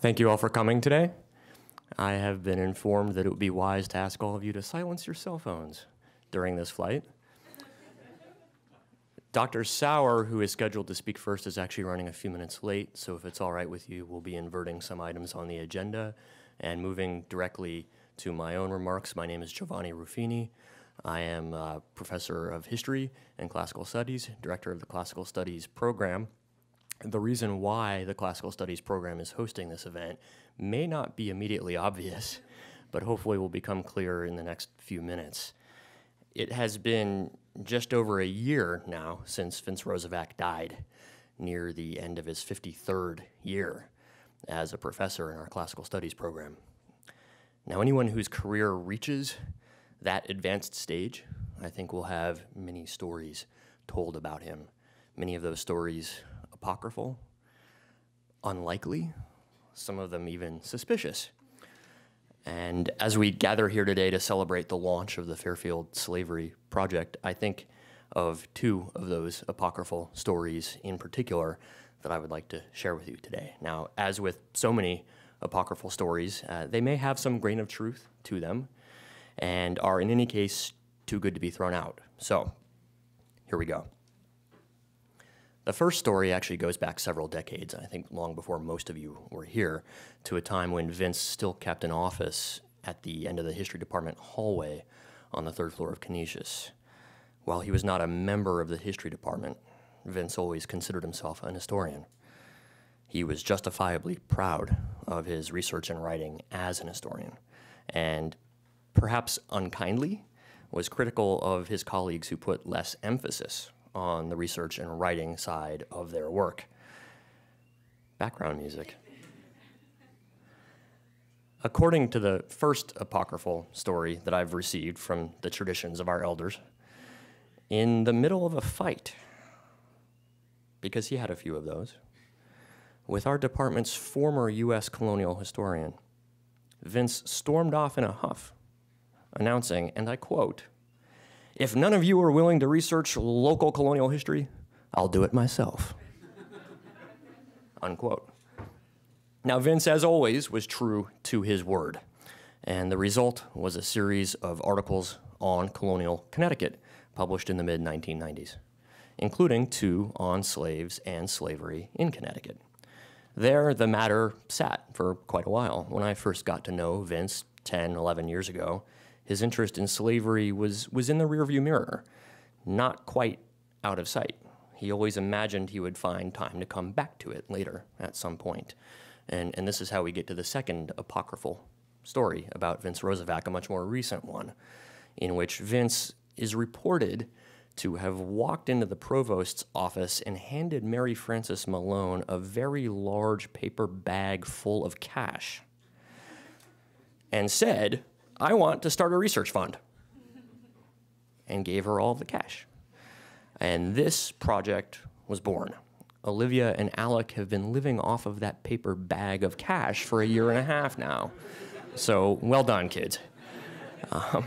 Thank you all for coming today. I have been informed that it would be wise to ask all of you to silence your cell phones during this flight. Dr. Sauer, who is scheduled to speak first, is actually running a few minutes late, so if it's all right with you, we'll be inverting some items on the agenda and moving directly to my own remarks. My name is Giovanni Ruffini. I am a professor of history and classical studies, director of the classical studies program. The reason why the classical studies program is hosting this event may not be immediately obvious, but hopefully will become clear in the next few minutes. It has been just over a year now since Vince Rosivach died, near the end of his 53rd year as a professor in our classical studies program. Now, anyone whose career reaches that advanced stage, I think will have many stories told about him. Many of those stories apocryphal, unlikely, some of them even suspicious. And as we gather here today to celebrate the launch of the Fairfield Slavery Project, I think of two of those apocryphal stories in particular that I would like to share with you today. Now, as with so many apocryphal stories, uh, they may have some grain of truth to them and are, in any case, too good to be thrown out. So, here we go. The first story actually goes back several decades, I think long before most of you were here, to a time when Vince still kept an office at the end of the history department hallway on the third floor of Canisius. While he was not a member of the history department, Vince always considered himself an historian. He was justifiably proud of his research and writing as an historian, and perhaps unkindly, was critical of his colleagues who put less emphasis on the research and writing side of their work. Background music. According to the first apocryphal story that I've received from the traditions of our elders, in the middle of a fight, because he had a few of those, with our department's former U.S. colonial historian, Vince stormed off in a huff, announcing, and I quote, if none of you are willing to research local colonial history, I'll do it myself. Unquote. Now, Vince, as always, was true to his word, and the result was a series of articles on colonial Connecticut published in the mid 1990s, including two on slaves and slavery in Connecticut. There, the matter sat for quite a while. When I first got to know Vince 10, 11 years ago, his interest in slavery was, was in the rearview mirror, not quite out of sight. He always imagined he would find time to come back to it later at some point. And, and this is how we get to the second apocryphal story about Vince Rosivach, a much more recent one, in which Vince is reported to have walked into the provost's office and handed Mary Frances Malone a very large paper bag full of cash and said, I want to start a research fund. And gave her all the cash. And this project was born. Olivia and Alec have been living off of that paper bag of cash for a year and a half now. So, well done, kids. Um,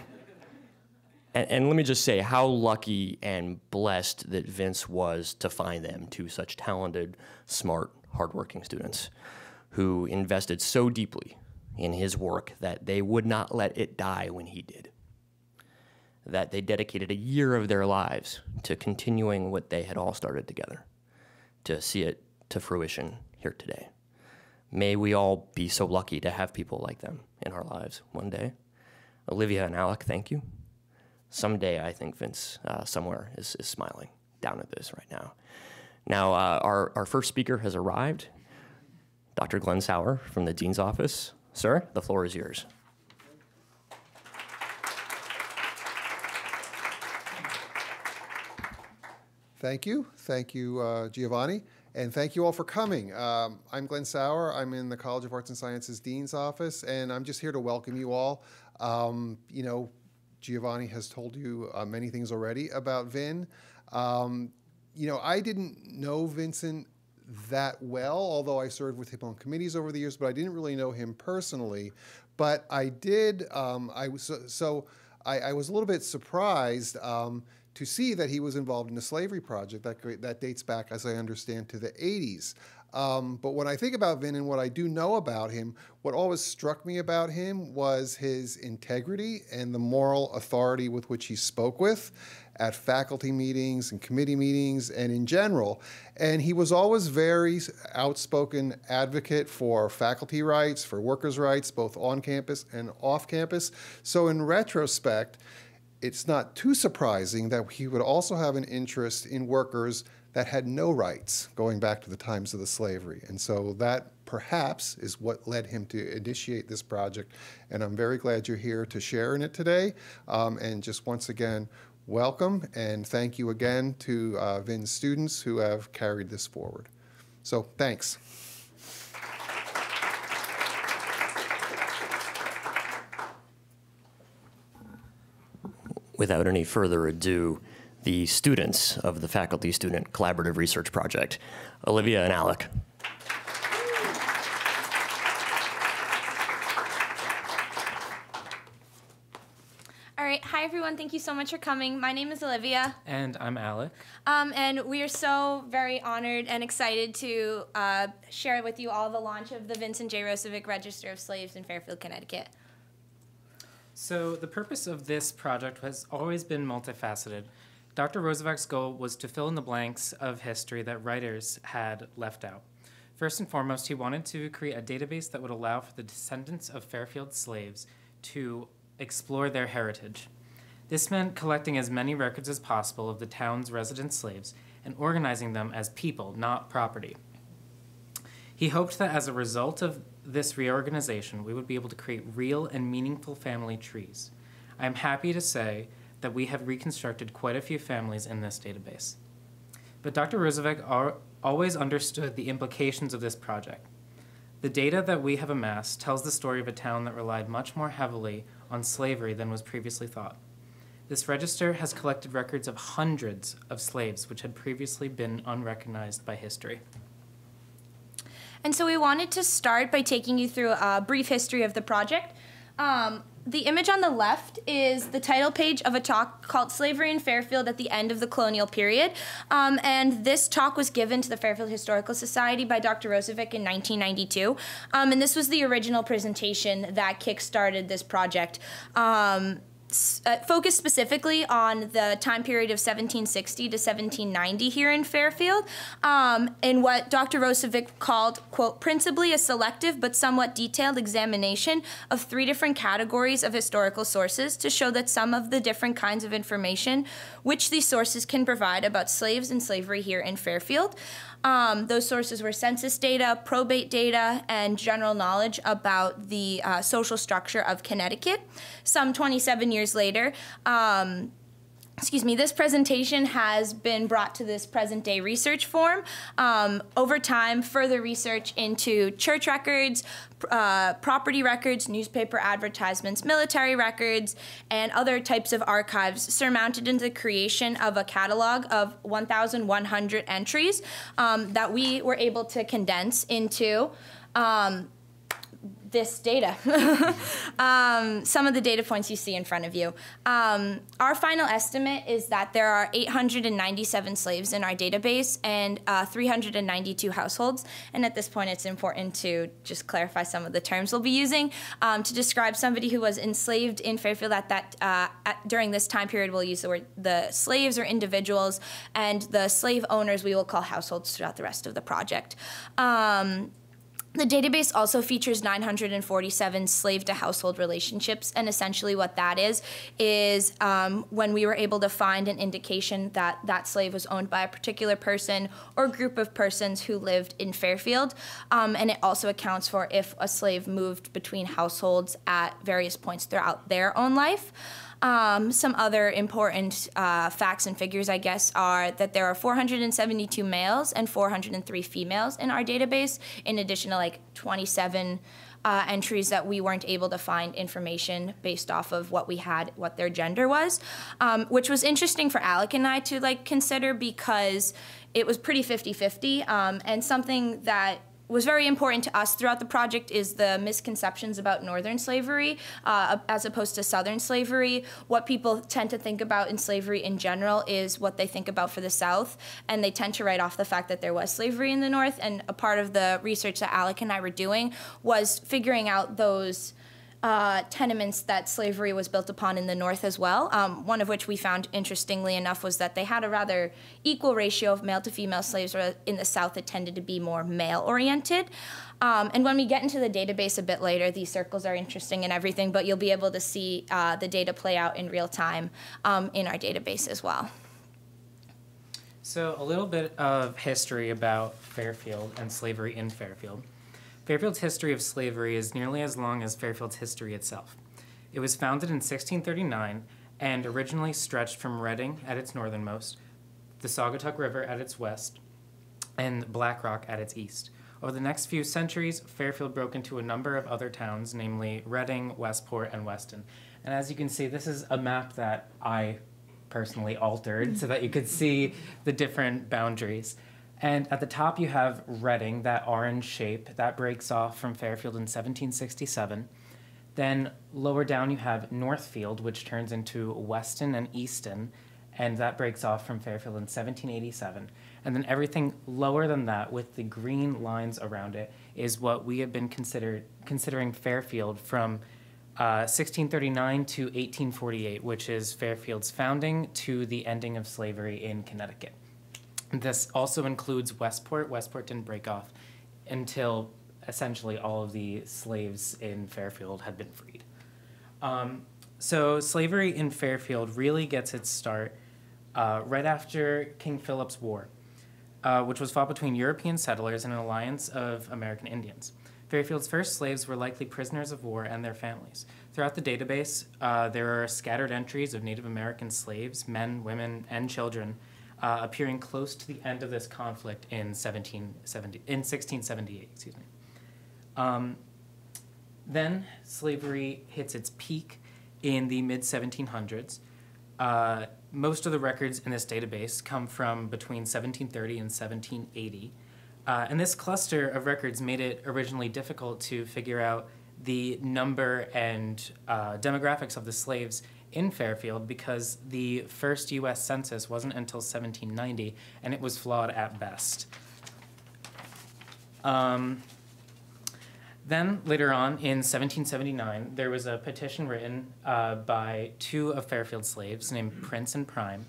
and, and, let me just say how lucky and blessed that Vince was to find them, two such talented, smart, hardworking students who invested so deeply in his work that they would not let it die when he did. That they dedicated a year of their lives to continuing what they had all started together, to see it to fruition here today. May we all be so lucky to have people like them in our lives one day. Olivia and Alec, thank you. Someday, I think Vince uh, somewhere is, is smiling down at this right now. Now, uh, our, our first speaker has arrived, Dr. Glenn Sauer from the Dean's Office. Sir, the floor is yours. Thank you. Thank you, uh, Giovanni. And thank you all for coming. Um, I'm Glenn Sauer. I'm in the College of Arts and Sciences Dean's Office, and I'm just here to welcome you all. Um, you know, Giovanni has told you uh, many things already about Vin. Um, you know, I didn't know Vincent that well, although I served with him on committees over the years, but I didn't really know him personally. But I did, um, I was, so I, I, was a little bit surprised um, to see that he was involved in a slavery project that, that dates back, as I understand, to the 80s. Um, but when I think about Vin and what I do know about him, what always struck me about him was his integrity and the moral authority with which he spoke with at faculty meetings and committee meetings and in general. And he was always very outspoken advocate for faculty rights, for workers' rights, both on campus and off campus. So in retrospect, it's not too surprising that he would also have an interest in workers that had no rights going back to the times of the slavery. And so that perhaps is what led him to initiate this project. And I'm very glad you're here to share in it today. Um, and just once again, welcome and thank you again to uh, VIN's students who have carried this forward. So thanks. Without any further ado, the students of the Faculty Student Collaborative Research Project, Olivia and Alec. All right, hi everyone. Thank you so much for coming. My name is Olivia. And I'm Alec. Um, and we are so very honored and excited to uh, share with you all the launch of the Vincent J. Rosivach Register of Slaves in Fairfield, Connecticut. So, the purpose of this project has always been multifaceted. Dr. Rosivach's goal was to fill in the blanks of history that writers had left out. First and foremost, he wanted to create a database that would allow for the descendants of Fairfield slaves to explore their heritage. This meant collecting as many records as possible of the town's resident slaves and organizing them as people, not property. He hoped that as a result of this reorganization, we would be able to create real and meaningful family trees. I am happy to say that we have reconstructed quite a few families in this database. But Dr. Rosivach always understood the implications of this project. The data that we have amassed tells the story of a town that relied much more heavily on slavery than was previously thought. This register has collected records of hundreds of slaves which had previously been unrecognized by history. And so we wanted to start by taking you through a brief history of the project. Um, the image on the left is the title page of a talk called Slavery in Fairfield at the End of the Colonial Period. Um, and this talk was given to the Fairfield Historical Society by Dr. Rosivach in 1992. Um, and this was the original presentation that kickstarted this project. Um, uh, focused specifically on the time period of 1760 to 1790 here in Fairfield, um, in what Dr. Rosivach called, quote, principally a selective but somewhat detailed examination of three different categories of historical sources to show that some of the different kinds of information which these sources can provide about slaves and slavery here in Fairfield. Um, those sources were census data, probate data, and general knowledge about the uh, social structure of Connecticut. Some 27 years later, um, excuse me, this presentation has been brought to this present day research form. Um, over time, further research into church records, uh, property records, newspaper advertisements, military records, and other types of archives surmounted into the creation of a catalog of 1,100 entries um, that we were able to condense into. Um, this data. um, some of the data points you see in front of you. Um, our final estimate is that there are 897 slaves in our database and uh, 392 households. And at this point, it's important to just clarify some of the terms we'll be using. Um, to describe somebody who was enslaved in Fairfield at that uh, at, during this time period, we'll use the word the slaves or individuals, and the slave owners we will call households throughout the rest of the project. Um, the database also features 947 slave to household relationships, and essentially what that is is um, when we were able to find an indication that that slave was owned by a particular person or group of persons who lived in Fairfield, um, and it also accounts for if a slave moved between households at various points throughout their own life. Um, some other important uh, facts and figures, I guess, are that there are 472 males and 403 females in our database, in addition to like 27 uh, entries that we weren't able to find information based off of what we had, what their gender was, um, which was interesting for Alec and I to like consider because it was pretty 50-50 um, and something that was very important to us throughout the project is the misconceptions about northern slavery uh, as opposed to southern slavery. What people tend to think about in slavery in general is what they think about for the South, and they tend to write off the fact that there was slavery in the North. And a part of the research that Alec and I were doing was figuring out those uh, tenements that slavery was built upon in the North as well. Um, one of which we found, interestingly enough, was that they had a rather equal ratio of male to female slaves, in the South it tended to be more male oriented. Um, and when we get into the database a bit later, these circles are interesting and everything, but you'll be able to see uh, the data play out in real time um, in our database as well. So, a little bit of history about Fairfield and slavery in Fairfield. Fairfield's history of slavery is nearly as long as Fairfield's history itself. It was founded in 1639 and originally stretched from Redding at its northernmost, the Saugatuck River at its west, and Black Rock at its east. Over the next few centuries, Fairfield broke into a number of other towns, namely Redding, Westport, and Weston. And as you can see, this is a map that I personally altered so that you could see the different boundaries. And at the top, you have Redding, that orange shape that breaks off from Fairfield in 1767. Then lower down, you have Northfield, which turns into Weston and Easton, and that breaks off from Fairfield in 1787. And then everything lower than that, with the green lines around it, is what we have been considered considering Fairfield from uh, 1639 to 1848, which is Fairfield's founding to the ending of slavery in Connecticut. This also includes Westport. Westport didn't break off until essentially all of the slaves in Fairfield had been freed. Um, so slavery in Fairfield really gets its start uh, right after King Philip's War, uh, which was fought between European settlers and an alliance of American Indians. Fairfield's first slaves were likely prisoners of war and their families. Throughout the database, uh, there are scattered entries of Native American slaves, men, women, and children uh, appearing close to the end of this conflict in 1770 in 1678. Excuse me. Um, then slavery hits its peak in the mid 1700s. Uh, most of the records in this database come from between 1730 and 1780. Uh, and this cluster of records made it originally difficult to figure out the number and uh, demographics of the slaves in Fairfield because the first U.S. Census wasn't until 1790 and it was flawed at best. Um, then later on in 1779, there was a petition written uh, by two of Fairfield's slaves named Prince and Prime,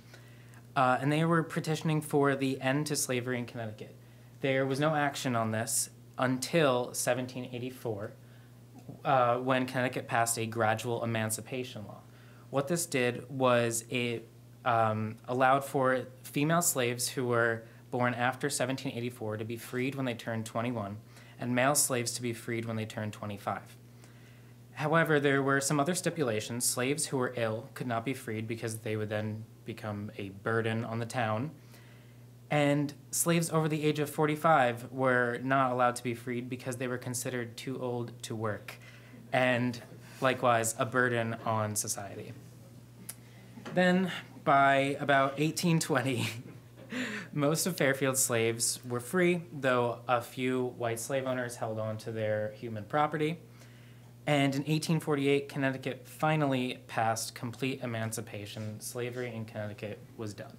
uh, and they were petitioning for the end to slavery in Connecticut. There was no action on this until 1784, uh, when Connecticut passed a gradual emancipation law. What this did was it um, allowed for female slaves who were born after 1784 to be freed when they turned 21, and male slaves to be freed when they turned 25. However, there were some other stipulations. Slaves who were ill could not be freed because they would then become a burden on the town. And slaves over the age of 45 were not allowed to be freed because they were considered too old to work. And likewise, a burden on society. Then, by about 1820, most of Fairfield's slaves were free, though a few white slave owners held on to their human property. And in 1848, Connecticut finally passed complete emancipation. Slavery in Connecticut was done.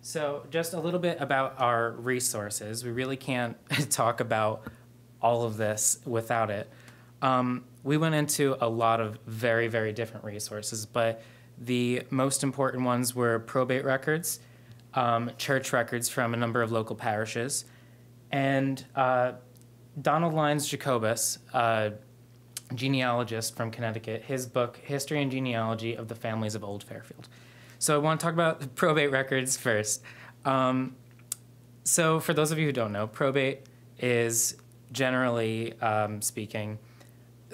So, just a little bit about our resources. We really can't talk about all of this without it. Um, we went into a lot of very, very different resources, but the most important ones were probate records, um, church records from a number of local parishes, and uh, Donald Lines Jacobus, a genealogist from Connecticut, his book, History and Genealogy of the Families of Old Fairfield. So I want to talk about the probate records first. Um, so, for those of you who don't know, probate is generally um, speaking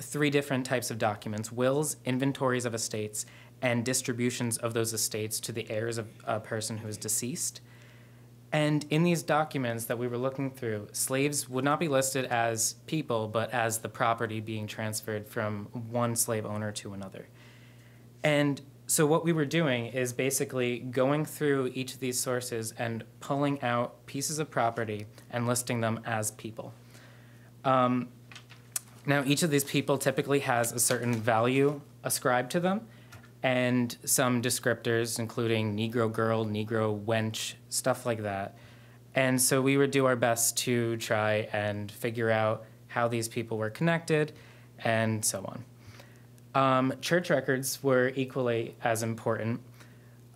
three different types of documents wills, inventories of estates, and distributions of those estates to the heirs of a person who is deceased. And in these documents that we were looking through, slaves would not be listed as people, but as the property being transferred from one slave owner to another. And so what we were doing is basically going through each of these sources and pulling out pieces of property and listing them as people. Um, now, each of these people typically has a certain value ascribed to them and some descriptors, including Negro girl, Negro wench, stuff like that. And so we would do our best to try and figure out how these people were connected and so on. Um, church records were equally as important.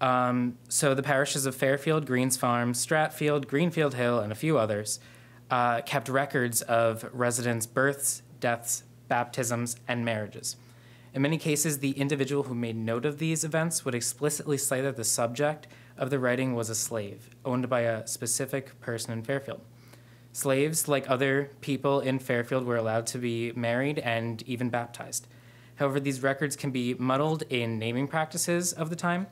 Um, so the parishes of Fairfield, Greens Farm, Stratfield, Greenfield Hill, and a few others uh, kept records of residents' births, deaths, baptisms, and marriages. In many cases, the individual who made note of these events would explicitly say that the subject of the writing was a slave, owned by a specific person in Fairfield. Slaves, like other people in Fairfield, were allowed to be married and even baptized. However, these records can be muddled in naming practices of the time.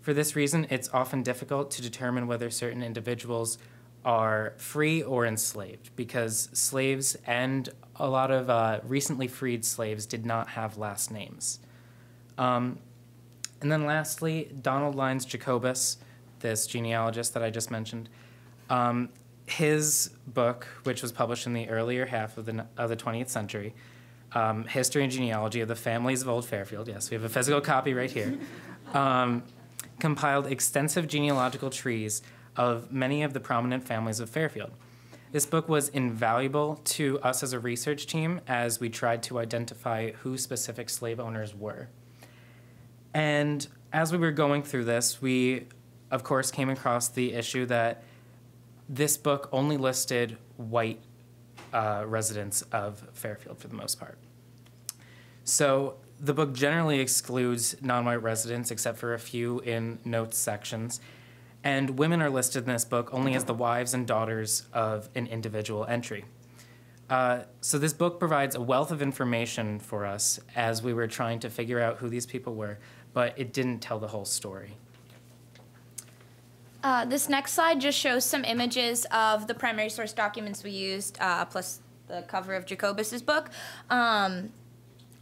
For this reason, it's often difficult to determine whether certain individuals are free or enslaved because slaves and a lot of uh, recently freed slaves did not have last names. Um, and then lastly, Donald Lines Jacobus, this genealogist that I just mentioned, um, his book, which was published in the earlier half of the, of the 20th century, um, History and Genealogy of the Families of Old Fairfield, yes, we have a physical copy right here, um, compiled extensive genealogical trees of many of the prominent families of Fairfield. This book was invaluable to us as a research team as we tried to identify who specific slave owners were. And as we were going through this, we, of course, came across the issue that this book only listed white uh, residents of Fairfield for the most part. So the book generally excludes non white residents except for a few in notes sections. And women are listed in this book only as the wives and daughters of an individual entry. Uh, so this book provides a wealth of information for us as we were trying to figure out who these people were, but it didn't tell the whole story. Uh, this next slide just shows some images of the primary source documents we used, uh, plus the cover of Jacobus's book. Um,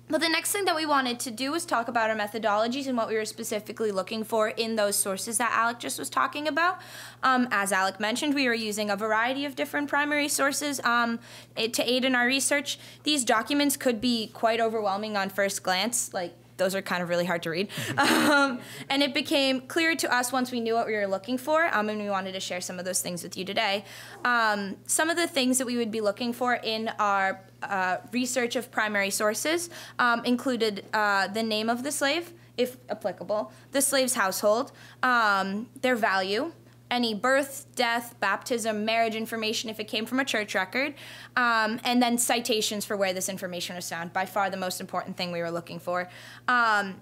but the next thing that we wanted to do was talk about our methodologies and what we were specifically looking for in those sources that Alec just was talking about. Um, as Alec mentioned, we were using a variety of different primary sources um, to aid in our research. These documents could be quite overwhelming on first glance, like those are kind of really hard to read. Um, and it became clear to us once we knew what we were looking for, um, and we wanted to share some of those things with you today. Um, some of the things that we would be looking for in our uh, research of primary sources um, included uh, the name of the slave, if applicable, the slave's household, um, their value, any birth, death, baptism, marriage information if it came from a church record, um, and then citations for where this information was found. By far the most important thing we were looking for. Um,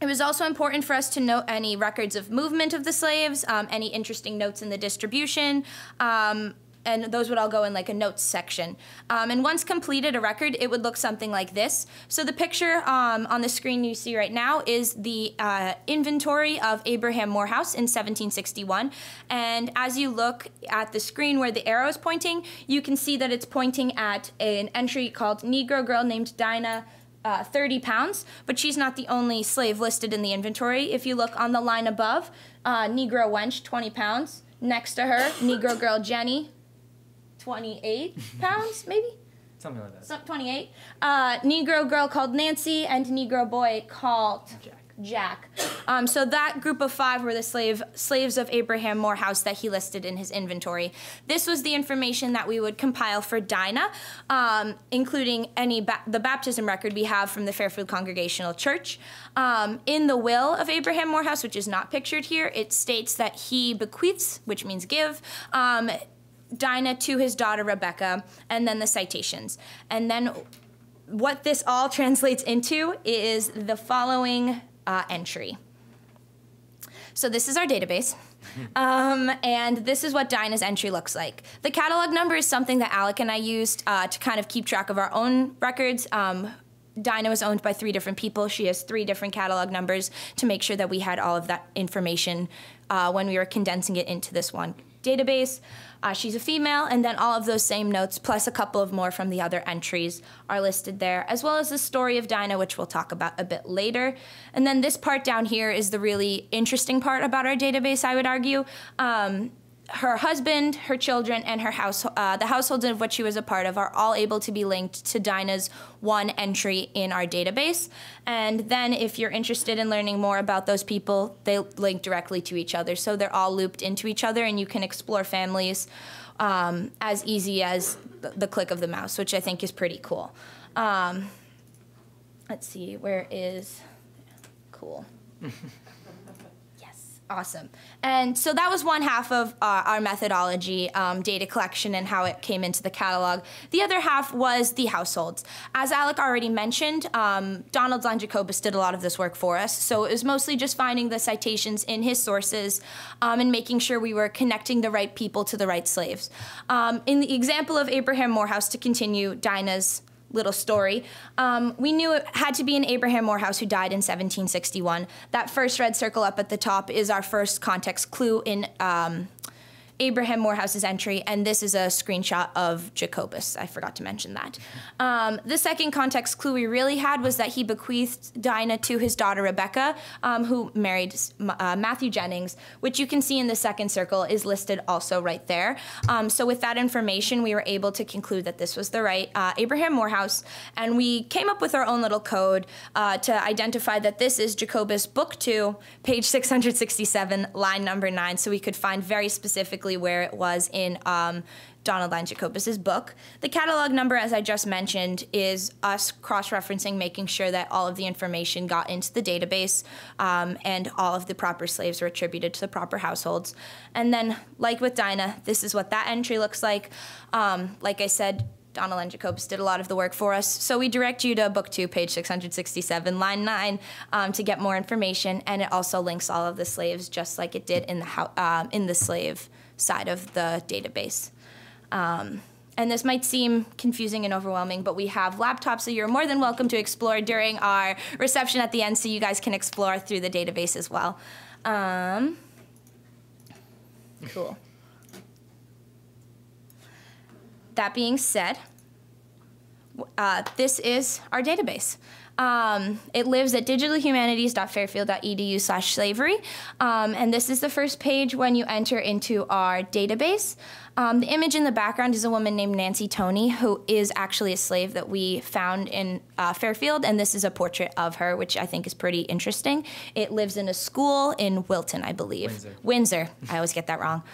it was also important for us to note any records of movement of the slaves, um, any interesting notes in the distribution, um, and those would all go in like a notes section. Um, and once completed a record, it would look something like this. So the picture um, on the screen you see right now is the uh, inventory of Abraham Morehouse in 1761. And as you look at the screen where the arrow is pointing, you can see that it's pointing at an entry called Negro Girl named Dinah uh, 30 pounds, but she's not the only slave listed in the inventory. If you look on the line above, uh, Negro wench, 20 pounds. Next to her, Negro girl Jenny, 28 pounds, maybe? Something like that. Some, 28. Uh, Negro girl called Nancy and Negro boy called Jack. Jack. Um, so that group of five were the slave slaves of Abraham Morehouse that he listed in his inventory. This was the information that we would compile for Dinah, um, including any ba- the baptism record we have from the Fairfield Congregational Church. Um, in the will of Abraham Morehouse, which is not pictured here, it states that he bequeaths, which means give. Dinah to his daughter Rebecca, and then the citations. And then what this all translates into is the following uh, entry. So this is our database. Um, and this is what Dinah's entry looks like. The catalog number is something that Alec and I used uh, to kind of keep track of our own records. Um, Dinah was owned by three different people. She has three different catalog numbers to make sure that we had all of that information uh, when we were condensing it into this one database. Uh, she's a female, and then all of those same notes, plus a couple of more from the other entries, are listed there, as well as the story of Dinah, which we'll talk about a bit later. And then this part down here is the really interesting part about our database, I would argue. Um, her husband, her children, and her house, uh, the households of which she was a part of, are all able to be linked to Dinah's one entry in our database. And then, if you're interested in learning more about those people, they link directly to each other. So they're all looped into each other, and you can explore families um, as easy as the, click of the mouse, which I think is pretty cool. Um, let's see, where is cool? Awesome. And so that was one half of uh, our methodology, um, data collection, and how it came into the catalog. The other half was the households. As Alec already mentioned, um, Donald Glenn Jacobus did a lot of this work for us. So it was mostly just finding the citations in his sources um, and making sure we were connecting the right people to the right slaves. Um, in the example of Abraham Morehouse, to continue Dinah's little story. Um, we knew it had to be an Abraham Morehouse who died in 1761. That first red circle up at the top is our first context clue in um, Abraham Morehouse's entry, and this is a screenshot of Jacobus. I forgot to mention that. Um, the second context clue we really had was that he bequeathed Dinah to his daughter Rebecca, um, who married uh, Matthew Jennings, which you can see in the second circle is listed also right there. Um, so with that information, we were able to conclude that this was the right uh, Abraham Morehouse, and we came up with our own little code uh, to identify that this is Jacobus Book 2, page 667, line number 9, so we could find very specifically where it was in um, Donald Glenn Jacobus's book. The catalog number, as I just mentioned, is us cross-referencing, making sure that all of the information got into the database um, and all of the proper slaves were attributed to the proper households. And then, like with Dinah, this is what that entry looks like. Um, like I said, Donald Glenn Jacobus did a lot of the work for us. So we direct you to book two, page 667, line nine, um, to get more information. And it also links all of the slaves, just like it did in the uh, in the slave side of the database. Um, and this might seem confusing and overwhelming, but we have laptops, so you're more than welcome to explore during our reception at the end, so you guys can explore through the database as well. Um, cool. That being said, uh, this is our database. Um, it lives at digitalhumanities.fairfield.edu slash slavery. Um, and this is the first page when you enter into our database. Um, the image in the background is a woman named Nancy Toney, who is actually a slave that we found in uh, Fairfield, and this is a portrait of her, which I think is pretty interesting. It lives in a school in Wilton, I believe. Windsor. Windsor. I always get that wrong.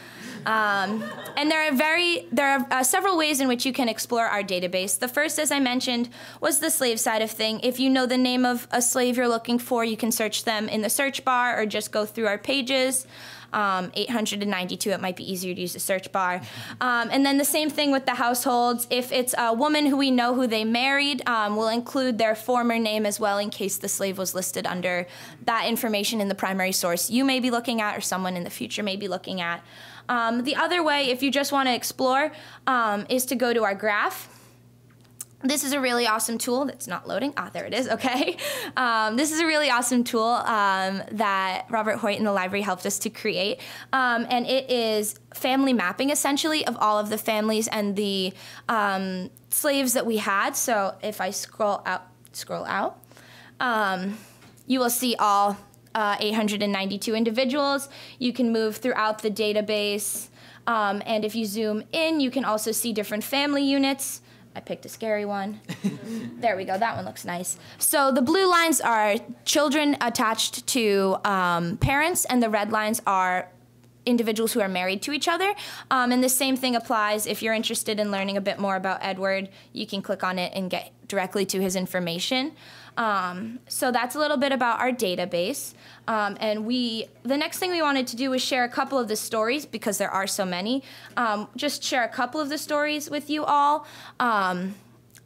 Um, and there are very there are uh, several ways in which you can explore our database. The first, as I mentioned, was the slave side of thing. If you know the name of a slave you're looking for, you can search them in the search bar or just go through our pages um, 892, it might be easier to use the search bar. Um, and then the same thing with the households. If it's a woman who we know who they married, um, we'll include their former name as well in case the slave was listed under that information in the primary source you may be looking at or someone in the future may be looking at. Um, the other way, if you just want to explore, um, is to go to our graph this is a really awesome tool that's not loading. Ah, there it is. Okay. Um, this is a really awesome tool um, that Robert Hoyt in the library helped us to create. Um, and it is family mapping essentially of all of the families and the um, slaves that we had. So if I scroll out, scroll out, um, you will see all uh, 892 individuals. You can move throughout the database. Um, and if you zoom in, you can also see different family units. I picked a scary one. there we go. That one looks nice. So the blue lines are children attached to um, parents, and the red lines are individuals who are married to each other. Um, and the same thing applies if you're interested in learning a bit more about Edward. You can click on it and get directly to his information. Um, so that's a little bit about our database. Um, and we, the next thing we wanted to do was share a couple of the stories because there are so many. Um, just share a couple of the stories with you all um,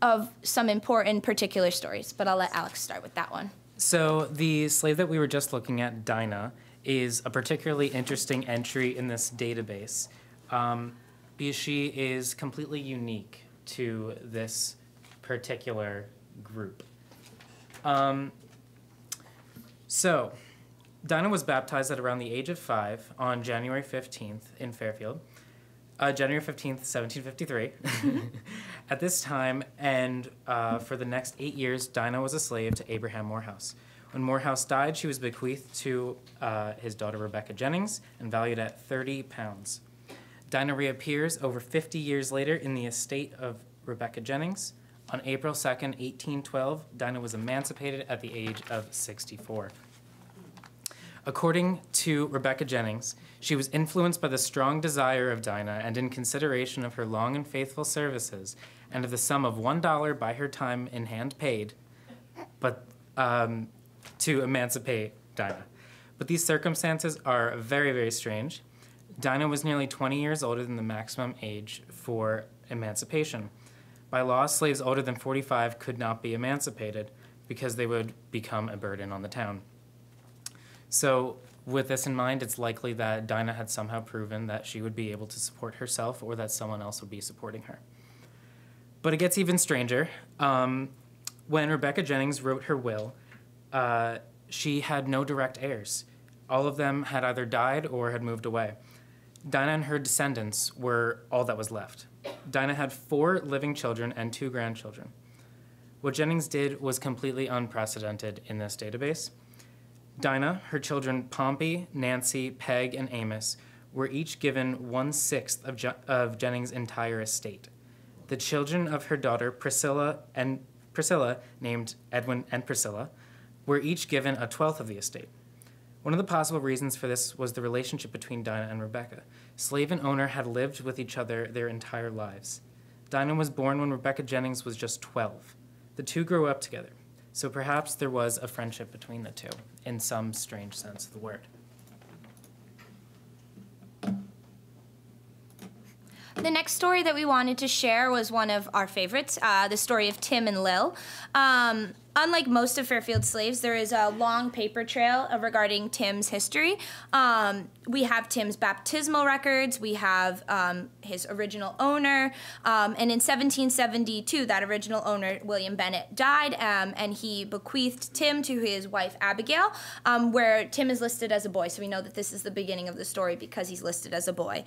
of some important particular stories. But I'll let Alex start with that one. So the slave that we were just looking at, Dinah, is a particularly interesting entry in this database um, because she is completely unique to this particular group. Um, so, Dinah was baptized at around the age of five on January 15th in Fairfield. Uh, January 15th, 1753. At this time, and uh, for the next eight years, Dinah was a slave to Abraham Morehouse. When Morehouse died, she was bequeathed to uh, his daughter Rebecca Jennings and valued at 30 pounds. Dinah reappears over 50 years later in the estate of Rebecca Jennings. On April 2nd, 1812, Dinah was emancipated at the age of 64. According to Rebecca Jennings, she was influenced by the strong desire of Dinah and in consideration of her long and faithful services and of the sum of $1 by her time in hand paid, but um, to emancipate Dinah. But these circumstances are very, very strange. Dinah was nearly 20 years older than the maximum age for emancipation. By law, slaves older than 45 could not be emancipated because they would become a burden on the town. So, with this in mind, it's likely that Dinah had somehow proven that she would be able to support herself or that someone else would be supporting her. But it gets even stranger. Um, when Rebecca Jennings wrote her will, uh, she had no direct heirs. All of them had either died or had moved away. Dinah and her descendants were all that was left. Dinah had four living children and two grandchildren. What Jennings did was completely unprecedented in this database. Dinah, her children Pompey, Nancy, Peg, and Amos were each given one sixth of, Je- of Jennings' entire estate. The children of her daughter Priscilla and Priscilla, named Edwin and Priscilla, were each given a twelfth of the estate. One of the possible reasons for this was the relationship between Dinah and Rebecca. Slave and owner had lived with each other their entire lives. Dinah was born when Rebecca Jennings was just 12. The two grew up together, so perhaps there was a friendship between the two, in some strange sense of the word. The next story that we wanted to share was one of our favorites, uh, the story of Tim and Lil. Um, unlike most of Fairfield's slaves, there is a long paper trail regarding Tim's history. Um, we have Tim's baptismal records, we have um, his original owner, um, and in 1772, that original owner, William Bennett, died, um, and he bequeathed Tim to his wife Abigail, um, where Tim is listed as a boy. So we know that this is the beginning of the story because he's listed as a boy.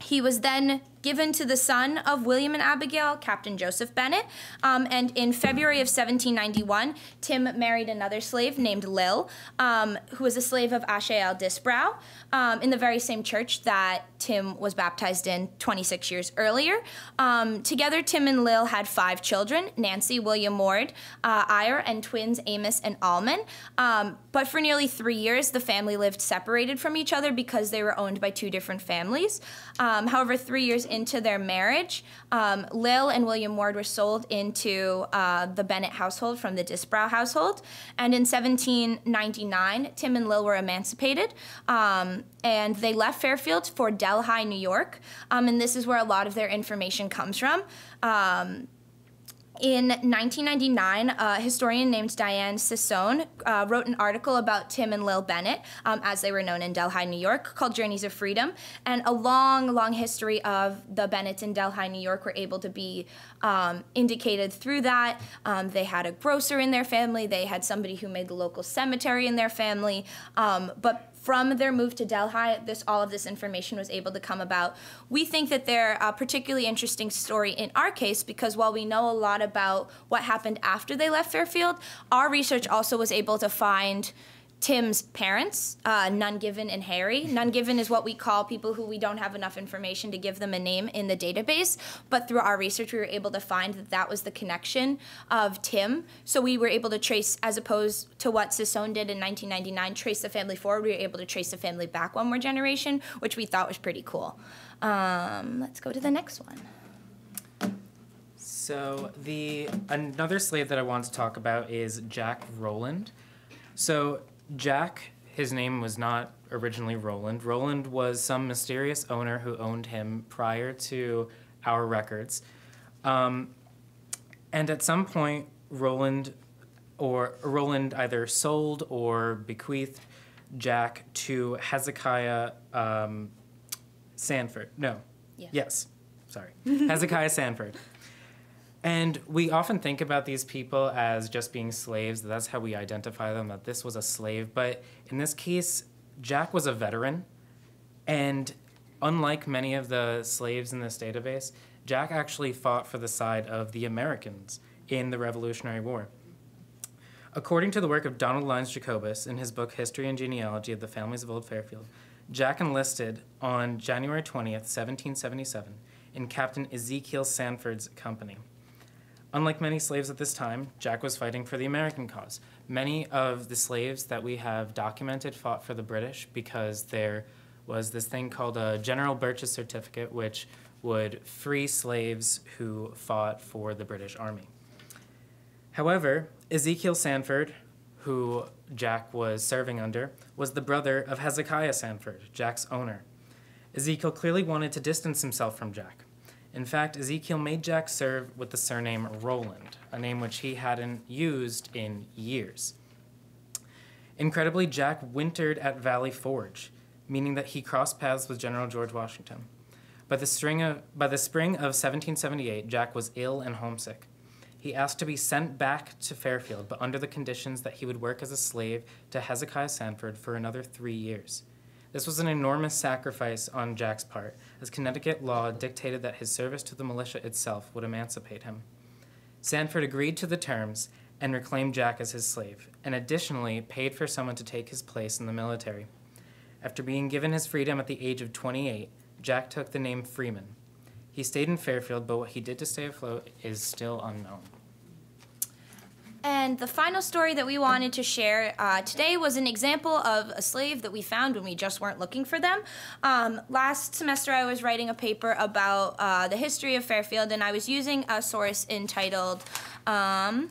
He was then given to the son of William and Abigail, Captain Joseph Bennett. Um, and in February of 1791, Tim married another slave named Lil, um, who was a slave of Asahel Disbrow, um, in the very same church that Tim was baptized in 26 years earlier. Um, together, Tim and Lil had five children Nancy, William Ward, uh, Ire, and twins Amos and Alman. Um, but for nearly three years, the family lived separated from each other because they were owned by two different families. However, three years into their marriage, um, Lil and William Ward were sold into uh, the Bennett household from the Disbrow household. And in 1799, Tim and Lil were emancipated, um, and they left Fairfield for Delhi, New York. Um, and this is where a lot of their information comes from. Um, in 1999, a historian named Diane Sisson uh, wrote an article about Tim and Lil Bennett, um, as they were known in Delhi, New York, called Journeys of Freedom. And a long, long history of the Bennetts in Delhi, New York were able to be um, indicated through that. Um, they had a grocer in their family, they had somebody who made the local cemetery in their family. Um, but from their move to Delhi, this all of this information was able to come about. We think that they're a particularly interesting story in our case because while we know a lot about what happened after they left Fairfield, our research also was able to find Tim's parents, uh, Nungiven and Harry. Nungiven is what we call people who we don't have enough information to give them a name in the database. But through our research, we were able to find that that was the connection of Tim. So we were able to trace, as opposed to what Sisson did in 1999, trace the family forward. We were able to trace the family back one more generation, which we thought was pretty cool. Um, let's go to the next one. So the another slave that I want to talk about is Jack Rowland. So Jack, his name was not originally Roland. Roland was some mysterious owner who owned him prior to our records. Um, and at some point, Roland or Roland either sold or bequeathed Jack to Hezekiah um, Sanford. No. Yes. Yes. Sorry. Hezekiah Sanford. And we often think about these people as just being slaves. That's how we identify them, that this was a slave. But in this case, Jack was a veteran. And unlike many of the slaves in this database, Jack actually fought for the side of the Americans in the Revolutionary War. According to the work of Donald Lines Jacobus in his book History and Genealogy of the Families of Old Fairfield, Jack enlisted on January 20th, 1777, in Captain Ezekiel Sanford's company. Unlike many slaves at this time, Jack was fighting for the American cause. Many of the slaves that we have documented fought for the British because there was this thing called a General Birch's Certificate, which would free slaves who fought for the British Army. However, Ezekiel Sanford, who Jack was serving under, was the brother of Hezekiah Sanford, Jack's owner. Ezekiel clearly wanted to distance himself from Jack. In fact, Ezekiel made Jack serve with the surname Roland, a name which he hadn't used in years. Incredibly, Jack wintered at Valley Forge, meaning that he crossed paths with General George Washington. By the, of, by the spring of 1778, Jack was ill and homesick. He asked to be sent back to Fairfield, but under the conditions that he would work as a slave to Hezekiah Sanford for another three years. This was an enormous sacrifice on Jack's part, as Connecticut law dictated that his service to the militia itself would emancipate him. Sanford agreed to the terms and reclaimed Jack as his slave, and additionally paid for someone to take his place in the military. After being given his freedom at the age of 28, Jack took the name Freeman. He stayed in Fairfield, but what he did to stay afloat is still unknown. And the final story that we wanted to share uh, today was an example of a slave that we found when we just weren't looking for them. Um, last semester, I was writing a paper about uh, the history of Fairfield, and I was using a source entitled. Um,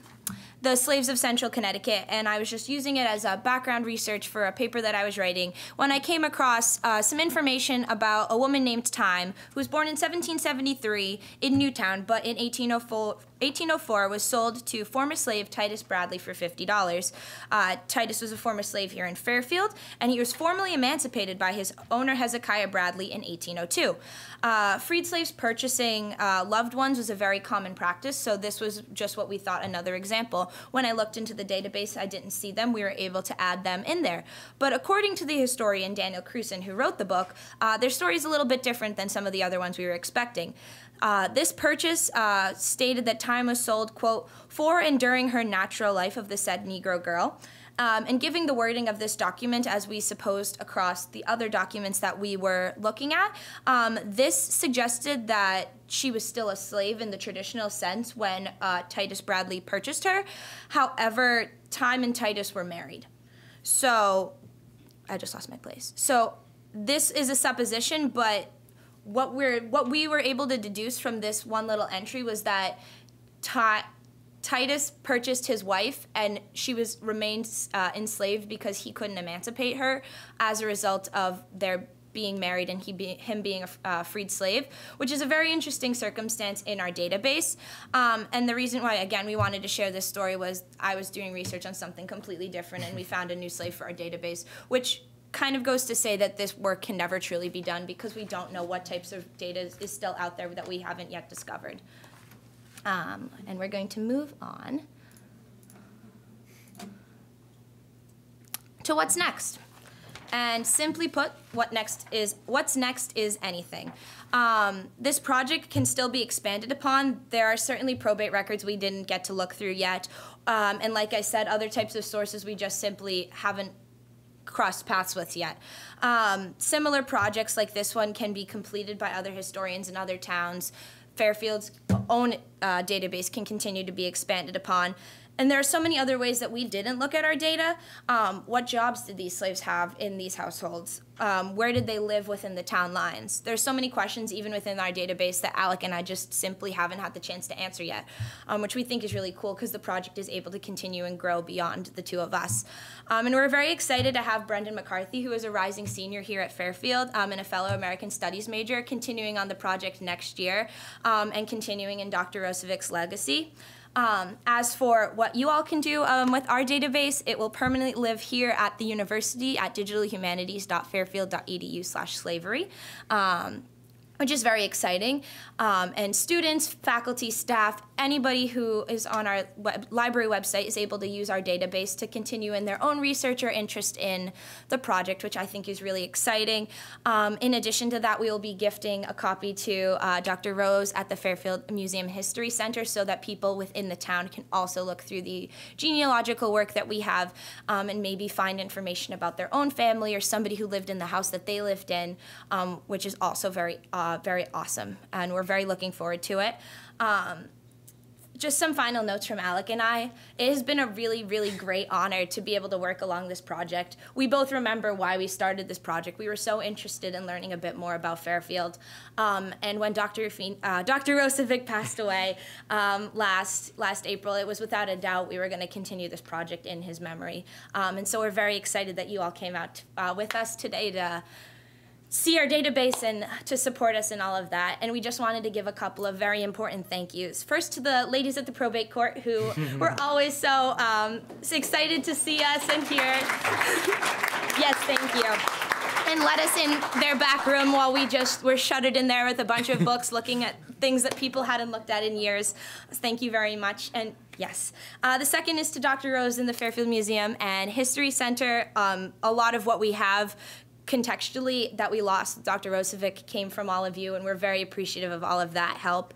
the Slaves of Central Connecticut, and I was just using it as a background research for a paper that I was writing when I came across uh, some information about a woman named Time who was born in 1773 in Newtown, but in 1804. 1804 was sold to former slave Titus Bradley for $50. Uh, Titus was a former slave here in Fairfield, and he was formally emancipated by his owner Hezekiah Bradley in 1802. Uh, freed slaves purchasing uh, loved ones was a very common practice, so this was just what we thought another example. When I looked into the database, I didn't see them. We were able to add them in there. But according to the historian Daniel Crewson, who wrote the book, uh, their story is a little bit different than some of the other ones we were expecting. Uh, this purchase uh, stated that time was sold, quote, for and during her natural life of the said Negro girl. Um, and giving the wording of this document as we supposed across the other documents that we were looking at, um, this suggested that she was still a slave in the traditional sense when uh, Titus Bradley purchased her. However, Time and Titus were married. So, I just lost my place. So, this is a supposition, but what we're what we were able to deduce from this one little entry was that Titus purchased his wife, and she was remained uh, enslaved because he couldn't emancipate her as a result of their being married and he be, him being a uh, freed slave, which is a very interesting circumstance in our database. Um, and the reason why, again, we wanted to share this story was I was doing research on something completely different, and we found a new slave for our database, which kind of goes to say that this work can never truly be done because we don't know what types of data is still out there that we haven't yet discovered. Um, and we're going to move on to what's next. And simply put, what next is what's next is anything. Um, this project can still be expanded upon. There are certainly probate records we didn't get to look through yet, um, and like I said, other types of sources we just simply haven't crossed paths with yet. Um, similar projects like this one can be completed by other historians in other towns. Fairfield's own uh, database can continue to be expanded upon. And there are so many other ways that we didn't look at our data. Um, what jobs did these slaves have in these households? Um, where did they live within the town lines? There's so many questions even within our database that Alec and I just simply haven't had the chance to answer yet, um, which we think is really cool because the project is able to continue and grow beyond the two of us. Um, and we're very excited to have Brendan McCarthy, who is a rising senior here at Fairfield um, and a fellow American Studies major, continuing on the project next year um, and continuing in Dr. Rosivach's legacy. Um, as for what you all can do um, with our database, it will permanently live here at the university at digitalhumanities.fairfield.edu slash slavery. Um, which is very exciting. Um, and students, faculty, staff, anybody who is on our web, library website is able to use our database to continue in their own research or interest in the project, which I think is really exciting. Um, in addition to that, we will be gifting a copy to uh, Dr. Rose at the Fairfield Museum History Center so that people within the town can also look through the genealogical work that we have um, and maybe find information about their own family or somebody who lived in the house that they lived in, um, which is also very, uh, very awesome. And we're very looking forward to it. Um, just some final notes from Alec and I. It has been a really, really great honor to be able to work along this project. We both remember why we started this project. We were so interested in learning a bit more about Fairfield. Um, and when Dr. Uh, Dr. Rosivach passed away um, last last April, it was without a doubt we were going to continue this project in his memory. Um, and so we're very excited that you all came out uh, with us today to see our database and to support us in all of that. And we just wanted to give a couple of very important thank yous. First to the ladies at the probate court who were always so, um, excited to see us and hear. yes, thank you. And let us in their back room while we just were shuttered in there with a bunch of books looking at things that people hadn't looked at in years. Thank you very much. And Yes. Uh, the second is to Dr. Rose in the Fairfield Museum and History Center. Um, a lot of what we have contextually that we lost Dr. Rosivach came from all of you, and we're very appreciative of all of that help.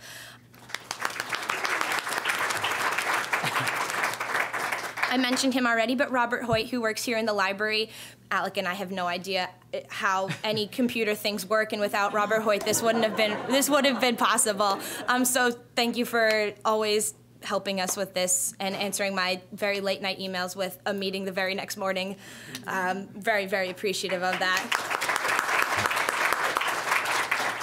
I mentioned him already, but Robert Hoyt, who works here in the library, Alec and I have no idea how any computer things work, and without Robert Hoyt, this wouldn't have been this would have been possible. Um, so thank you for always helping us with this and answering my very late night emails with a meeting the very next morning. Um, very, very appreciative of that.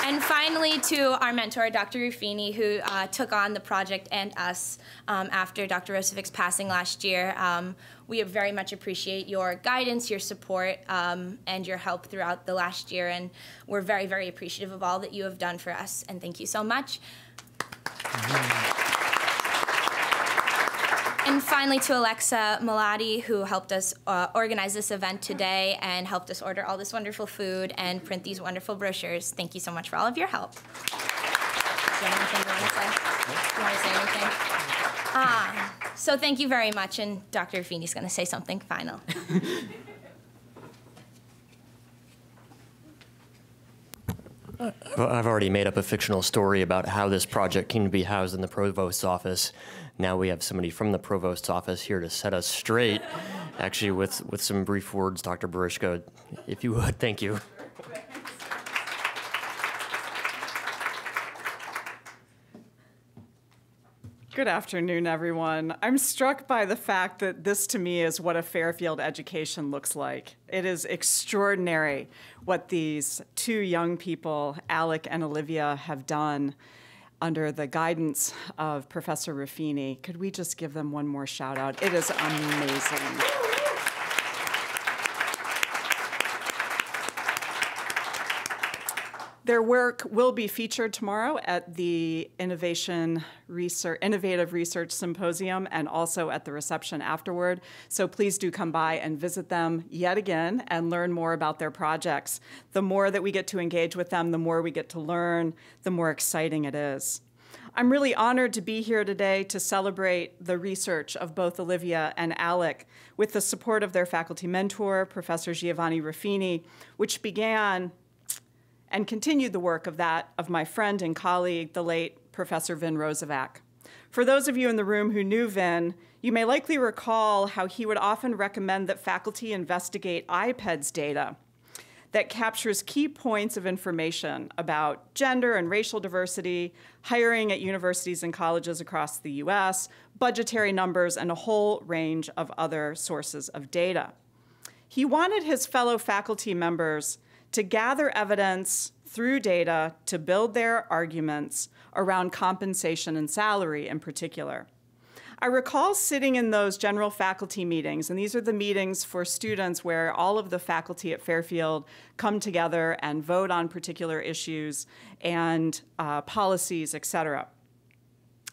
And finally, to our mentor, Dr. Ruffini, who uh, took on the project and us um, after Dr. Rosivach's passing last year. Um, we very much appreciate your guidance, your support, um, and your help throughout the last year. And we're very, very appreciative of all that you have done for us. And thank you so much. Mm -hmm. Finally, to Alexa Malati, who helped us uh, organize this event today and helped us order all this wonderful food and print these wonderful brochures. Thank you so much for all of your help. Do you have anything you want to say? You want to say anything? Ah, so thank you very much, and Dr. Feeney's going to say something final. I've already made up a fictional story about how this project came to be housed in the provost's office. Now we have somebody from the provost's office here to set us straight. Actually, with, with some brief words, Dr. Barishko, if you would, thank you. Good afternoon, everyone. I'm struck by the fact that this to me is what a Fairfield education looks like. It is extraordinary what these two young people, Alec and Olivia, have done under the guidance of Professor Ruffini. Could we just give them one more shout out? It is amazing. Their work will be featured tomorrow at the Innovation Research, Innovative Research Symposium and also at the reception afterward. So please do come by and visit them yet again and learn more about their projects. The more that we get to engage with them, the more we get to learn, the more exciting it is. I'm really honored to be here today to celebrate the research of both Olivia and Alec with the support of their faculty mentor, Professor Giovanni Ruffini, which began and continued the work of that of my friend and colleague, the late Professor Vin Rosivach. For those of you in the room who knew Vin, you may likely recall how he would often recommend that faculty investigate IPEDS data that captures key points of information about gender and racial diversity, hiring at universities and colleges across the US, budgetary numbers, and a whole range of other sources of data. He wanted his fellow faculty members to gather evidence through data to build their arguments around compensation and salary in particular. I recall sitting in those general faculty meetings, and these are the meetings for students where all of the faculty at Fairfield come together and vote on particular issues and uh, policies, et cetera.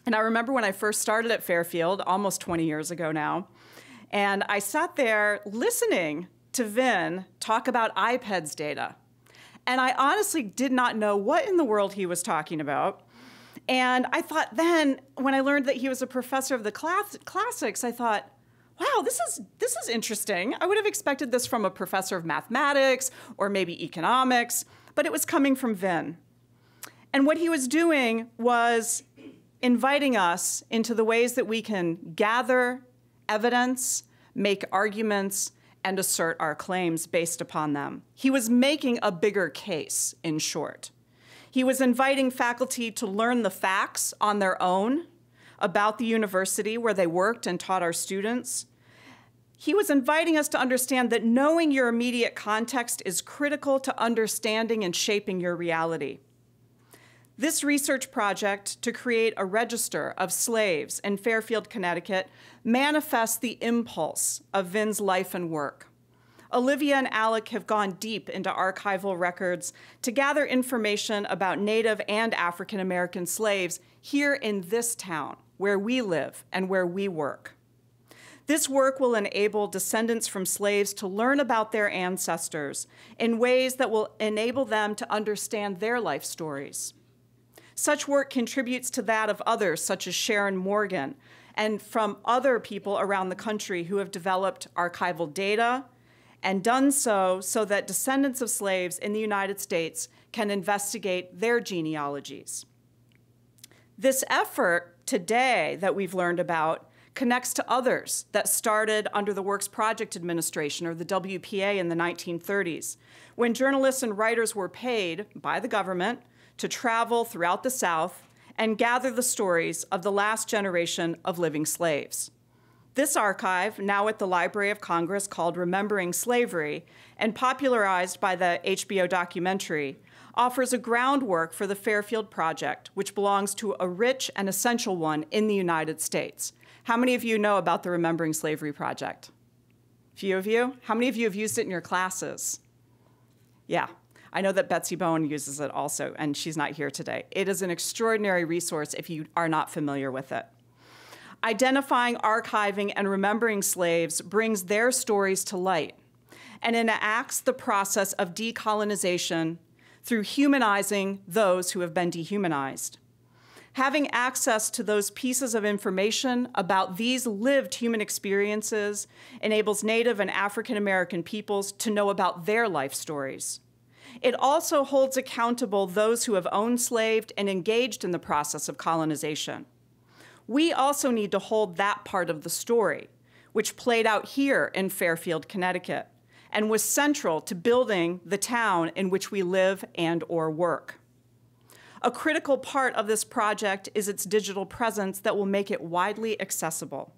And I remember when I first started at Fairfield, almost 20 years ago now, and I sat there listening to Vin talk about IPEDS data. And I honestly did not know what in the world he was talking about. And I thought then, when I learned that he was a professor of the class- classics, I thought, wow, this is this is interesting. I would have expected this from a professor of mathematics or maybe economics, but it was coming from Vin. And what he was doing was inviting us into the ways that we can gather evidence, make arguments, and assert our claims based upon them. He was making a bigger case, in short. He was inviting faculty to learn the facts on their own about the university where they worked and taught our students. He was inviting us to understand that knowing your immediate context is critical to understanding and shaping your reality. This research project to create a register of slaves in Fairfield, Connecticut manifests the impulse of Vin's life and work. Olivia and Alec have gone deep into archival records to gather information about Native and African American slaves here in this town, where we live and where we work. This work will enable descendants from slaves to learn about their ancestors in ways that will enable them to understand their life stories. Such work contributes to that of others, such as Sharon Morgan, and from other people around the country who have developed archival data and done so so that descendants of slaves in the United States can investigate their genealogies. This effort today that we've learned about connects to others that started under the Works Project Administration or the WPA in the 1930s, when journalists and writers were paid by the government to travel throughout the South and gather the stories of the last generation of living slaves. This archive, now at the Library of Congress called Remembering Slavery and popularized by the HBO documentary, offers a groundwork for the Fairfield Project, which belongs to a rich and essential one in the United States. How many of you know about the Remembering Slavery Project? Few of you? How many of you have used it in your classes? Yeah, I know that Betsy Bowen uses it also, and she's not here today. It is an extraordinary resource if you are not familiar with it. Identifying, archiving, and remembering slaves brings their stories to light and enacts the process of decolonization through humanizing those who have been dehumanized. Having access to those pieces of information about these lived human experiences enables Native and African American peoples to know about their life stories. It also holds accountable those who have owned slaved and engaged in the process of colonization we also need to hold that part of the story, which played out here in Fairfield, Connecticut, and was central to building the town in which we live and or work. A critical part of this project is its digital presence that will make it widely accessible.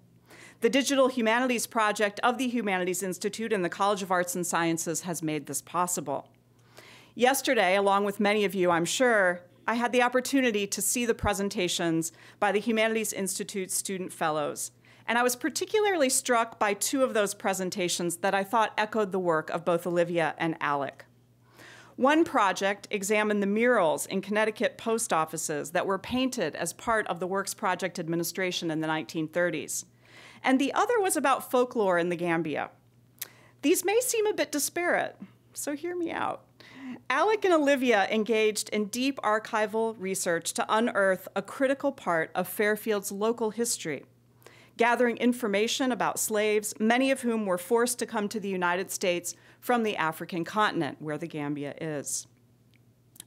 The Digital Humanities Project of the Humanities Institute and the College of Arts and Sciences has made this possible. Yesterday, along with many of you, I'm sure, I had the opportunity to see the presentations by the Humanities Institute student fellows. And I was particularly struck by two of those presentations that I thought echoed the work of both Olivia and Alec. One project examined the murals in Connecticut post offices that were painted as part of the Works Project administration in the 1930s. And the other was about folklore in the Gambia. These may seem a bit disparate, so hear me out. Alec and Olivia engaged in deep archival research to unearth a critical part of Fairfield's local history, gathering information about slaves, many of whom were forced to come to the United States from the African continent, where the Gambia is.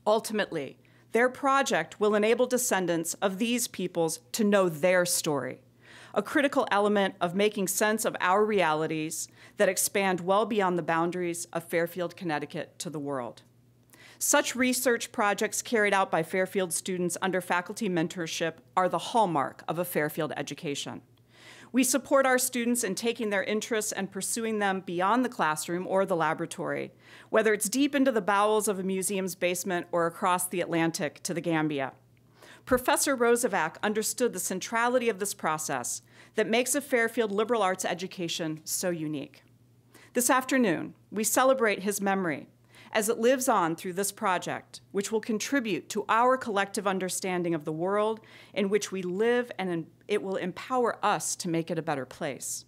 Ultimately, their project will enable descendants of these peoples to know their story, a critical element of making sense of our realities that expand well beyond the boundaries of Fairfield, Connecticut to the world. Such research projects carried out by Fairfield students under faculty mentorship are the hallmark of a Fairfield education. We support our students in taking their interests and pursuing them beyond the classroom or the laboratory, whether it's deep into the bowels of a museum's basement or across the Atlantic to the Gambia. Professor Rosivach understood the centrality of this process that makes a Fairfield liberal arts education so unique. This afternoon, we celebrate his memory as it lives on through this project, which will contribute to our collective understanding of the world in which we live, and it will empower us to make it a better place.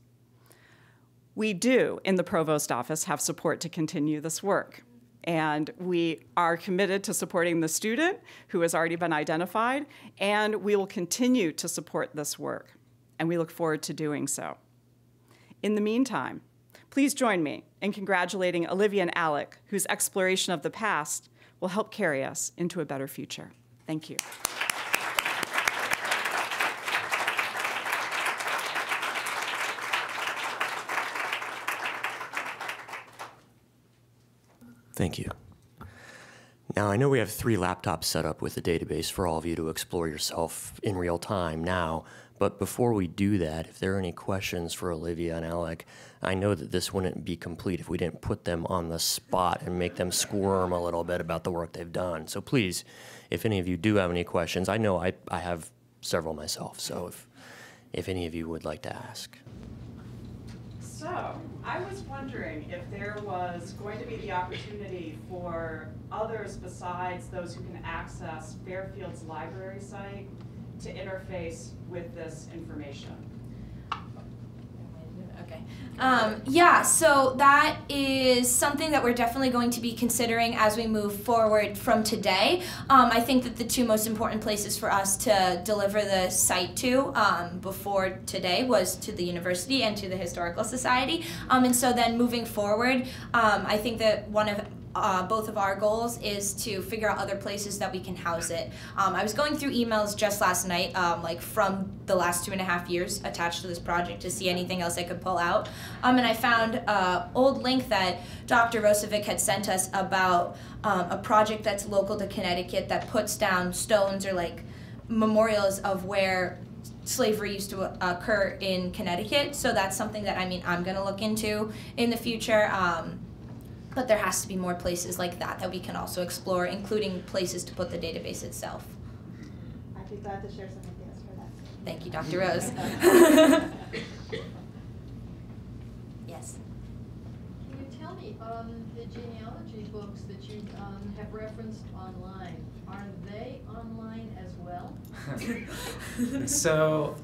We do, in the provost office, have support to continue this work. And we are committed to supporting the student who has already been identified, and we will continue to support this work. And we look forward to doing so. In the meantime, please join me in congratulating Olivia and Alec, whose exploration of the past will help carry us into a better future. Thank you. Thank you. Now, I know we have three laptops set up with a database for all of you to explore yourself in real time now, but before we do that, if there are any questions for Olivia and Alec, I know that this wouldn't be complete if we didn't put them on the spot and make them squirm a little bit about the work they've done. So please, if any of you do have any questions, I know I, I have several myself, so if, if any of you would like to ask. So, I was wondering if there was going to be the opportunity for others besides those who can access Fairfield's library site to interface with this information. Okay. Um, yeah, so that is something that we're definitely going to be considering as we move forward from today. Um, I think that the two most important places for us to deliver the site to um, before today was to the university and to the Historical Society. Um, and so then moving forward, um, I think that one of uh, both of our goals is to figure out other places that we can house it. Um, I was going through emails just last night, um, like from the last two and a half years attached to this project to see anything else I could pull out. Um, and I found an old link that Dr. Rosivach had sent us about um, a project that's local to Connecticut that puts down stones or like memorials of where slavery used to occur in Connecticut. So that's something that I mean I'm going to look into in the future. Um, but there has to be more places like that that we can also explore, including places to put the database itself. I'd be glad to share some ideas for that. Thank you, Dr. Rose. yes. Can you tell me, um, the genealogy books that you, um, have referenced online, are they online as well? so,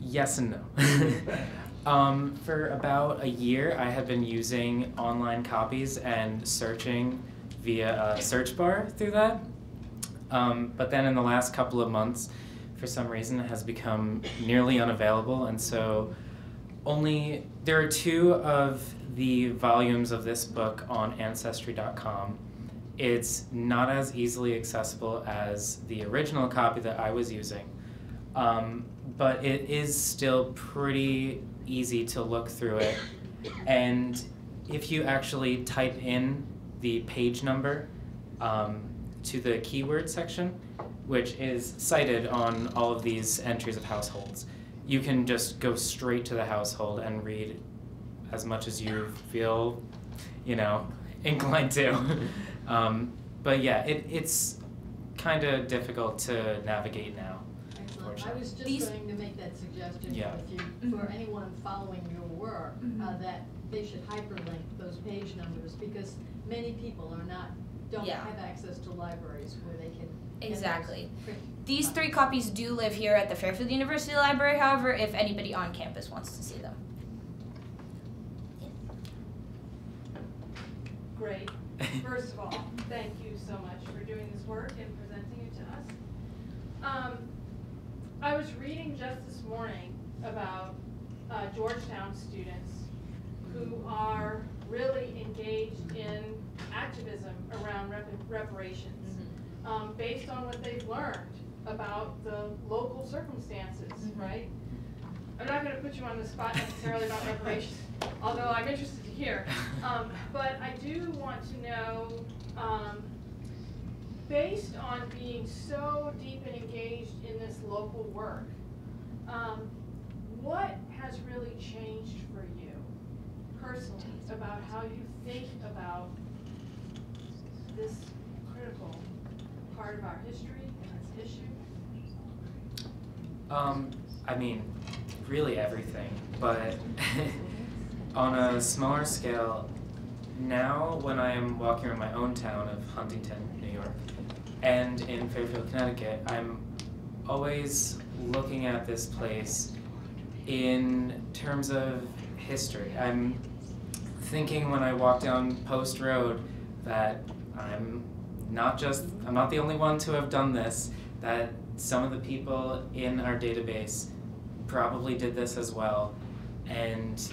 yes and no. um, for about a year, I have been using online copies and searching via a search bar through that. Um, but then in the last couple of months, for some reason, it has become nearly unavailable, and so only there are two of the volumes of this book on Ancestry.com. It's not as easily accessible as the original copy that I was using, um, but it is still pretty easy to look through it. And if you actually type in the page number um, to the keyword section, which is cited on all of these entries of households, you can just go straight to the household and read as much as you feel, you know, inclined to. um, but yeah, it, it's kind of difficult to navigate now. Excellent. I was just These- going to make that suggestion Yeah. if you, for anyone following your work, uh, that they should hyperlink those page numbers because many people are not, don't Yeah. have access to libraries where they can. Exactly. These three copies do live here at the Fairfield University Library, however, if anybody on campus wants to see them. Great. First of all, thank you so much for doing this work and presenting it to us. Um, I was reading just this morning about uh, Georgetown students who are really engaged in activism around rep- reparations, um, based on what they've learned about the local circumstances, right? I'm not gonna put you on the spot necessarily about reparations, although I'm interested to hear. Um, but I do want to know, um, based on being so deep and engaged in this local work, um, what has really changed for you personally about how you think about this critical part of our history and its issue? Um, I mean, really everything, but on a smaller scale, now when I am walking around my own town of Huntington, New York, and in Fairfield, Connecticut, I'm always looking at this place in terms of history. I'm thinking when I walk down Post Road that I'm not just I'm not the only one to have done this. That some of the people in our database probably did this as well, and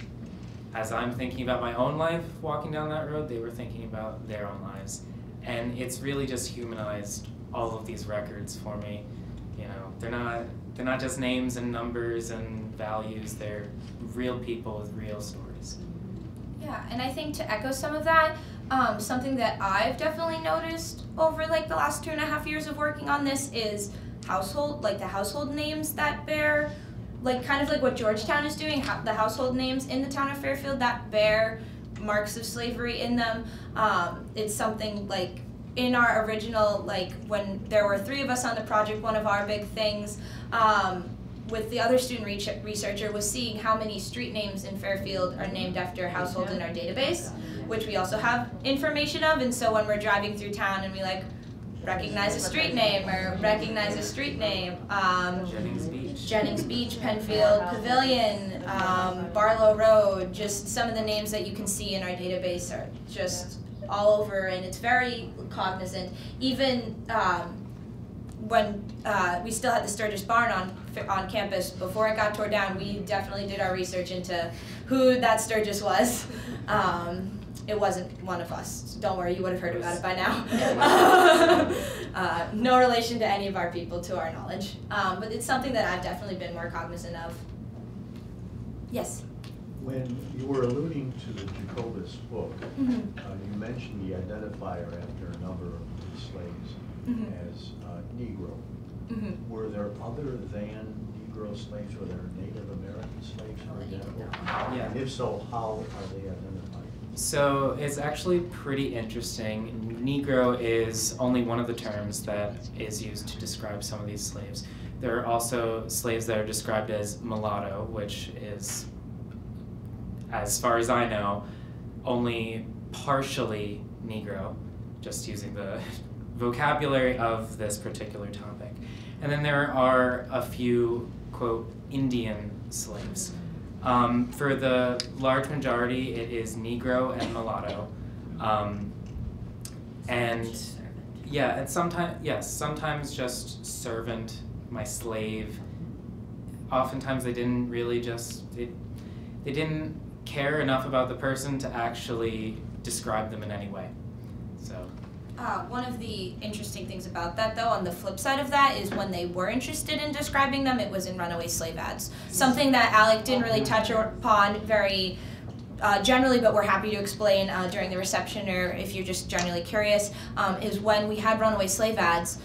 as I'm thinking about my own life walking down that road, they were thinking about their own lives, and it's really just humanized all of these records for me. You know, they're not they're not just names and numbers and values. They're real people with real stories. Yeah, and I think to echo some of that, um, something that I've definitely noticed over like the last two and a half years of working on this is household, like the household names that bear, like kind of like what Georgetown is doing, the household names in the town of Fairfield that bear marks of slavery in them. Um, it's something like in our original, like when there were three of us on the project, one of our big things um, with the other student reach- researcher was seeing how many street names in Fairfield are named after households in our database, which we also have information of. And so when we're driving through town and we like recognize a street name or recognize a street name, um, Jennings Beach. Jennings Beach, Penfield Pavilion, um, Barlow Road, just some of the names that you can see in our database are just all over, and it's very cognizant. Even um, when uh, we still had the Sturgis Barn on on campus before it got torn down, we definitely did our research into who that Sturgis was. Um, it wasn't one of us. Don't worry, you would have heard about it by now. uh, no relation to any of our people, to our knowledge. Um, but it's something that I've definitely been more cognizant of. Yes. When you were alluding to the Jacobus book, Mhm. uh, you mentioned the identifier after a number of the slaves Mhm. as uh, Negro. Mhm. Were there other than Negro slaves? Were there Native American slaves, for example? Yeah. If so, how are they identified? So it's actually pretty interesting. Negro is only one of the terms that is used to describe some of these slaves. There are also slaves that are described as mulatto, which is, as far as I know, only partially Negro, just using the vocabulary of this particular topic. And then there are a few, quote, Indian slaves. Um, for the large majority, it is Negro and mulatto. Um, and yeah, and sometimes, yes, sometimes just servant, my slave. Oftentimes they didn't really just, they, they didn't care enough about the person to actually describe them in any way. Uh, one of the interesting things about that, though, on the flip side of that, is when they were interested in describing them, it was in runaway slave ads. Something that Alec didn't really touch upon very uh, generally, but we're happy to explain uh, during the reception or if you're just generally curious, um, is when we had runaway slave ads,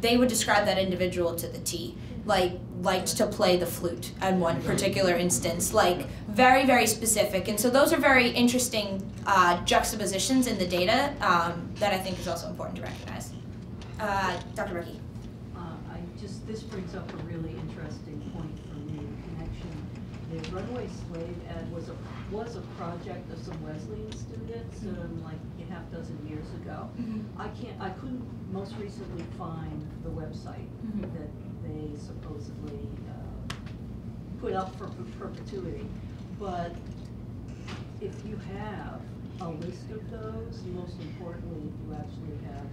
they would describe that individual to the T. Like, liked to play the flute in one particular instance, like very, very specific. And so those are very interesting uh, juxtapositions in the data um, that I think is also important to recognize. Uh, Dr. Berkey. Uh, I just, this brings up a really interesting point for me, the connection. The runaway slave ad was a, was a project of some Wesleyan students, um, like a half dozen years ago. I can't, I couldn't most recently find the website Mhm. that they supposedly, uh, put up for per- perpetuity. But if you have a list of those, most importantly, if you actually have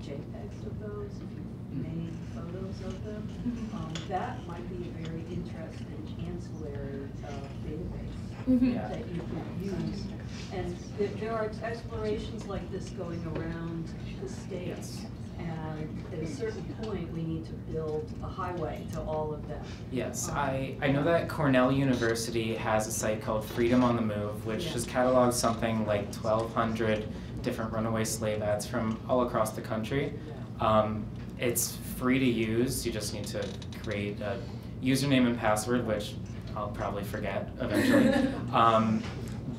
JPEGs of those, if you've made photos of them, um, that might be a very interesting ancillary, uh, database Mhm. Yeah. that you could use. And there, there are explorations like this going around the state. Yes. And at a certain point, we need to build a highway to all of them. Yes, I, I know that Cornell University has a site called Freedom on the Move, which Yeah. has cataloged something like 1,200 different runaway slave ads from all across the country. Um, it's free to use, you just need to create a username and password, which I'll probably forget eventually. um,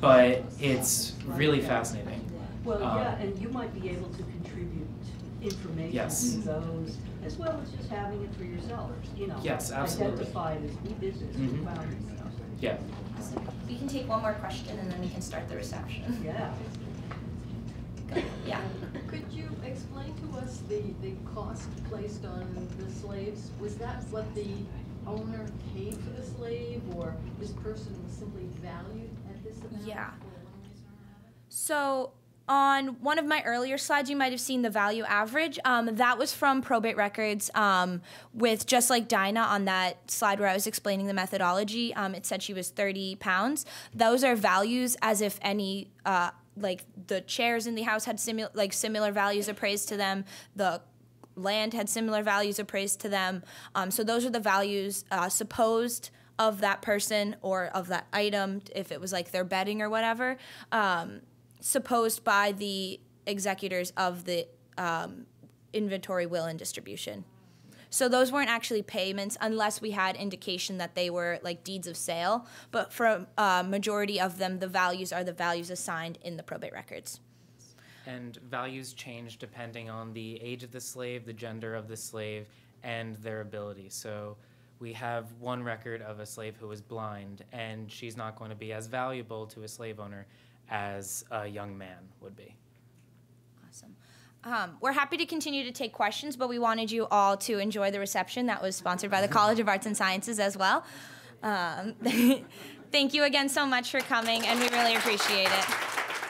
but it's really fascinating. Well, Um, yeah, and you might be able to information Yes. to those, as well as just having it for yourself, you know. Yes, absolutely. Identified as new business, who Mhm. found this stuff. Yeah. We can take one more question and then we can start the reception. Yeah. Yeah. Could you explain to us the, the cost placed on the slaves? Was that what the owner paid for the slave, or this person was simply valued at this amount? Yeah. for one reason or another? So on one of my earlier slides, you might have seen the value average. Um, that was from probate records um, with just like Dinah on that slide where I was explaining the methodology. Um, it said she was 30 pounds. Those are values as if any. Uh, like the chairs in the house had similar like similar values appraised to them the land had similar values appraised to them um, so those are the values uh, supposed of that person or of that item if it was like their bedding or whatever um, supposed by the executors of the um, inventory will and distribution. So those weren't actually payments unless we had indication that they were like deeds of sale. But for a uh, majority of them, the values are the values assigned in the probate records. And values change depending on the age of the slave, the gender of the slave, and their ability. So we have one record of a slave who was blind, and she's not going to be as valuable to a slave owner as a young man would be. Awesome. Um, we're happy to continue to take questions, but we wanted you all to enjoy the reception that was sponsored by the College of Arts and Sciences as well. Um, thank you again so much for coming, and we really appreciate it.